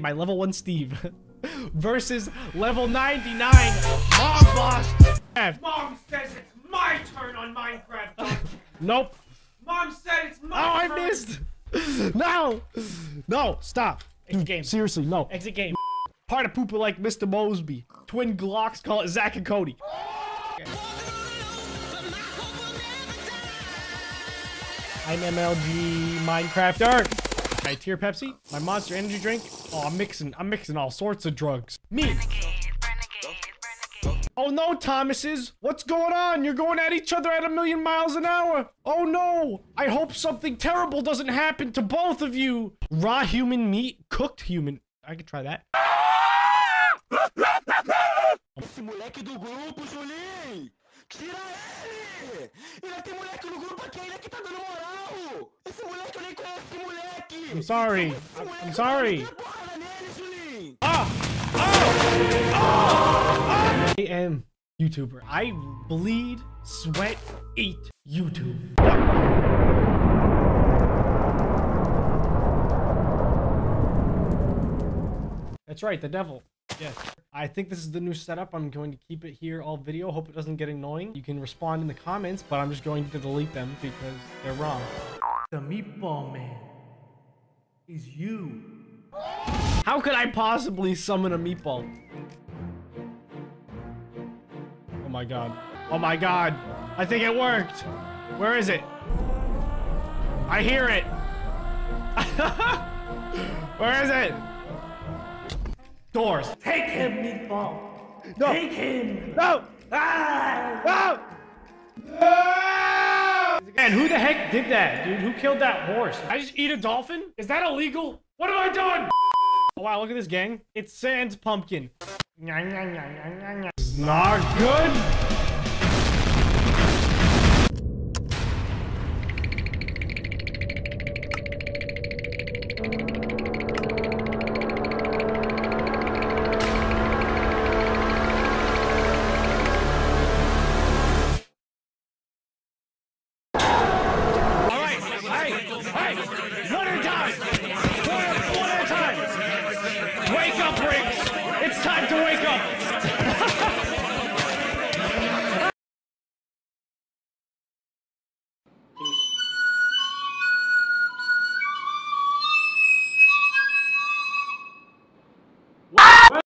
my level 1 Steve versus level 99 Mom Boss. Mom says it's my turn on Minecraft. Nope. Mom said it's Oh, my I missed. No. No, stop. Exit game. Seriously, no. Exit game. Part of pooper like Mr. Mosby. Twin Glocks call it Zach and Cody. I'm MLG Minecrafter. My tier Pepsi, my Monster Energy drink. Oh, I'm mixing. I'm mixing all sorts of drugs. Me. Oh no, Thomases! What's going on? You're going at each other at a million miles an hour! Oh no! I hope something terrible doesn't happen to both of you! Raw human meat, cooked human. I could try that. Esse moleque do grupo, Julinho! Tira ele! Tem moleque no grupo aqui que tá dando moral! Esse moleque eu nem conheço esse moleque! I'm sorry. Esse moleque I'm sorry. tá dando porrada nele, I am YouTuber. I bleed, sweat, eat YouTube. That's right, the devil. Yes. I think this is the new setup. I'm going to keep it here all video. Hope it doesn't get annoying. You can respond in the comments, but I'm just going to delete them because they're wrong. The meatball man is you. How could I possibly summon a meatball? Oh my god. Oh my god. I think it worked. Where is it? I hear it. Where is it? Doors. Take him, meatball. No. Take him. No. Ah! No. Man, who the heck did that, dude? Who killed that horse? I just eat a dolphin? Is that illegal? What have I done? Oh, wow, look at this gang. It's Sans Pumpkin. Not good. Hey, what are you?